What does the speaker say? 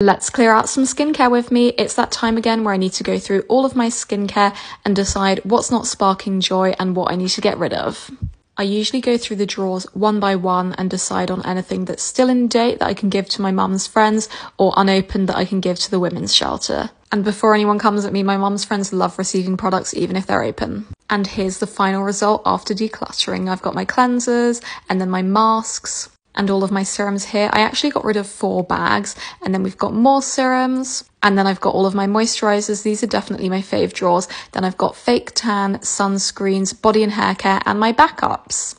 Let's clear out some skincare with me. It's that time again where I need to go through all of my skincare and decide what's not sparking joy and what I need to get rid of. I usually go through the drawers one by one and decide on anything that's still in date that I can give to my mum's friends or unopened that I can give to the women's shelter. And before anyone comes at me, my mum's friends love receiving products even if they're open. And here's the final result after decluttering. I've got my cleansers and then my masks and all of my serums here. I actually got rid of four bags and then we've got more serums and then I've got all of my moisturizers. These are definitely my fave drawers. Then I've got fake tan, sunscreens, body and hair care and my backups.